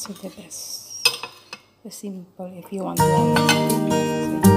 So the best. The simple if you want one.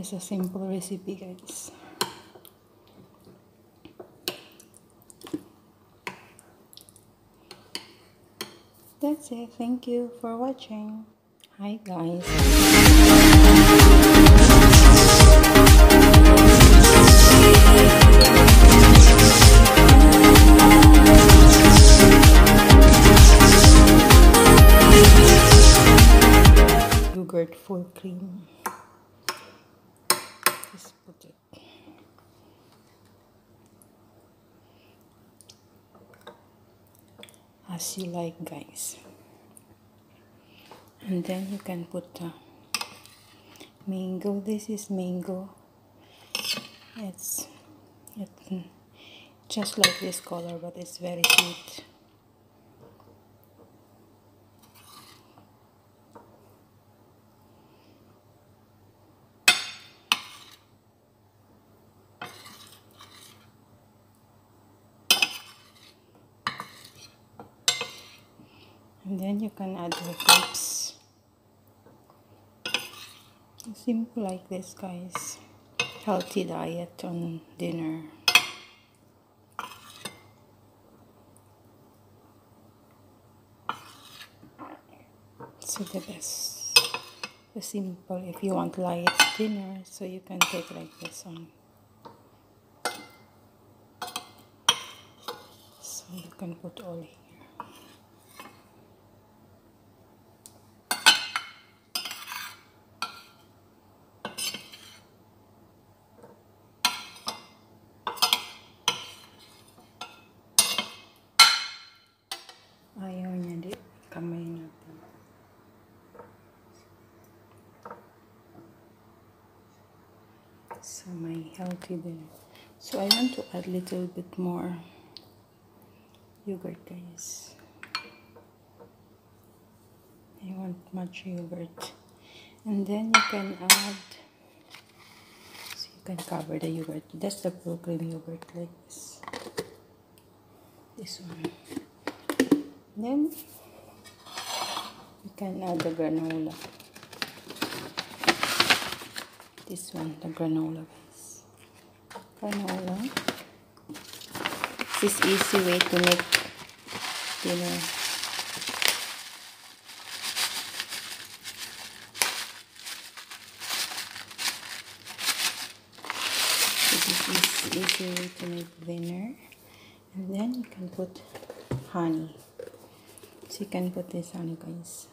Just a simple recipe, guys. That's it. Thank you for watching. Hi, guys. Yogurt full cream. Just put it. As you like, guys. And then you can put the mango. This is mango. It's it, just like this color, but it's very sweet. And then you can add your grapes. Simple like this, guys. Healthy diet on dinner. So the best. The simple if you want light dinner, so you can take like this on So you can put all here. So my healthy dinner. So I want to add a little bit more yogurt guys. I want much yogurt. And then you can add so you can cover the yogurt. That's the cream yogurt like this. This one. Then you can add the granola. This one, the granola guys. Granola. This is easy way to make dinner. This is easy way to make dinner. And then you can put honey. So you can put this honey guys.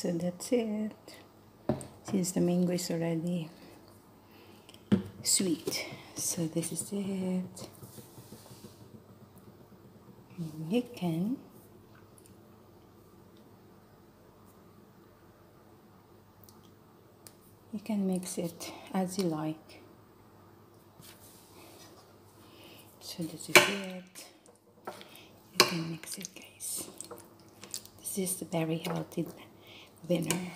So that's it. Since the mango is already sweet. So this is it. You can you can mix it as you like. So this is it. You can mix it guys. This is the very healthy dinner.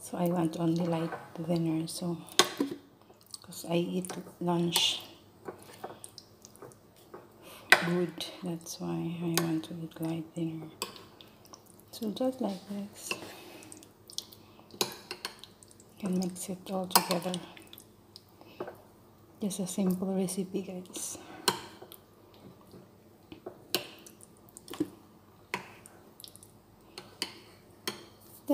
So I want only light dinner so because I eat lunch good that's why I want to eat light dinner. So just like this can mix it all together. Just a simple recipe guys.